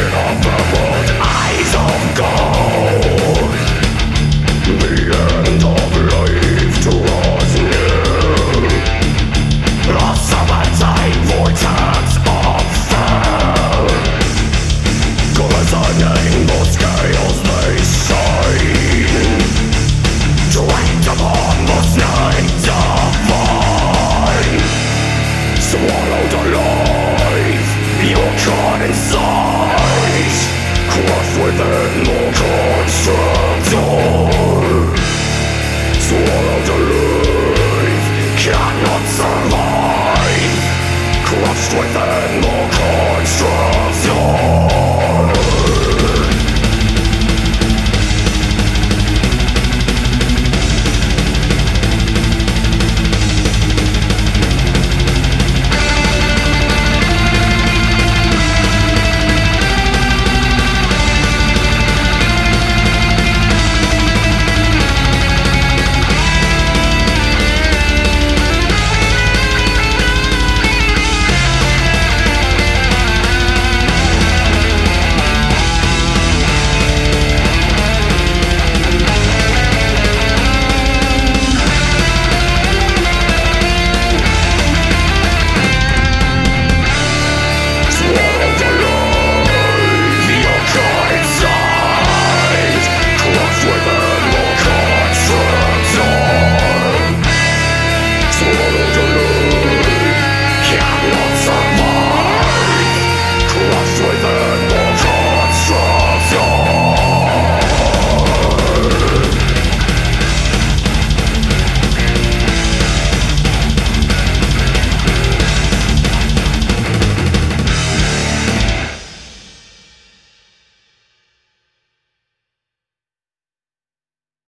get off